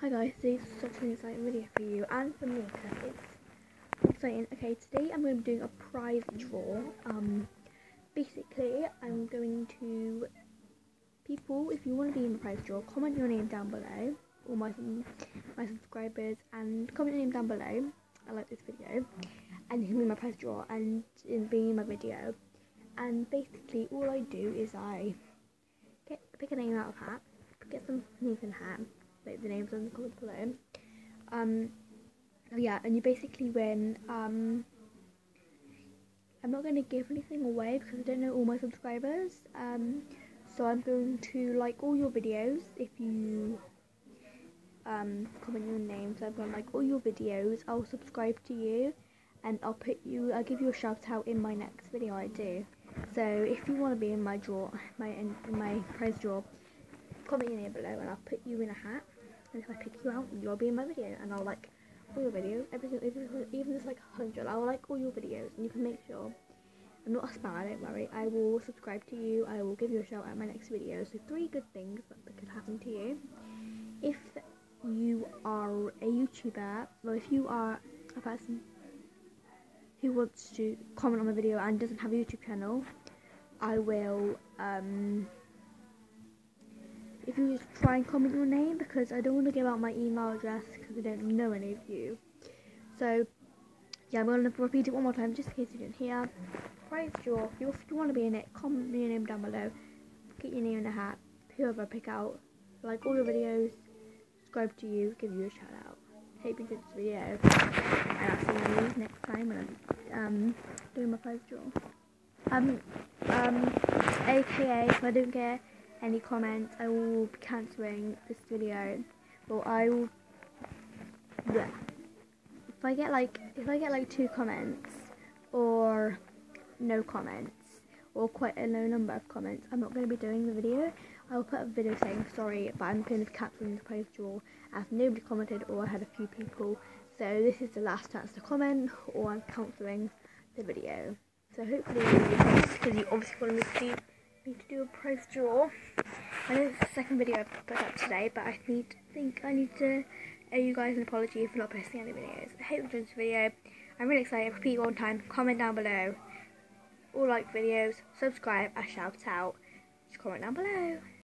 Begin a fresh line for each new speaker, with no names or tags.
Hi guys, this is such an exciting video for you and for me because it's exciting. Okay, today I'm going to be doing a prize draw. Um, basically, I'm going to people. If you want to be in the prize draw, comment your name down below. All my my subscribers and comment your name down below. I like this video, and you can be in my prize draw and in being in my video. And basically, all I do is I get pick a name out of hat, get some names in hat like the names in the comments below. Um, yeah, and you basically win. Um, I'm not going to give anything away because I don't know all my subscribers. Um, so I'm going to like all your videos if you um, comment your name. So I'm going to like all your videos. I'll subscribe to you, and I'll put you. I'll give you a shout out in my next video I do. So if you want to be in my draw, my in, in my prize draw, comment your name below, and I'll put you in a hat. And if I pick you out, you'll be in my video, and I'll like all your videos. Everything, even, even if it's like hundred, I will like all your videos, and you can make sure. I'm not a spam, don't worry. I will subscribe to you. I will give you a shout out in my next video. So three good things that, could happen to you. If you are a YouTuber, well if you are a person who wants to comment on my video and doesn't have a YouTube channel, I will um, if you just try and comment your name because I don't want to give out my email address because I don't know any of you. So yeah, I'm going to repeat it one more time just in case you didn't hear. Prize draw. If you, you want to be in it, comment your name down below. Get your name in the hat. Whoever I pick out, like all your videos, subscribe to you, give you a shout out. Hope you enjoyed this video, and I'll see you next time when I'm um, doing my prize draw. Um, um, AKA, I don't get any comments, I will be cancelling this video. Well, I will. Yeah. If I get like, if I get like two comments or no comments or quite a low number of comments, I'm not going to be doing the video. I will put a video saying sorry, but I'm going to be cancelling the post as nobody commented or I had a few people. So this is the last chance to comment, or I'm cancelling the video. So hopefully, because you obviously want to do need to do a prize draw. I know it's the second video I've put up today, but I need think I need to owe you guys an apology for not posting any videos. I hope you enjoyed this video. I'm really excited. Repeat one time. Comment down below. All like videos. Subscribe. I shout out. Just comment down below.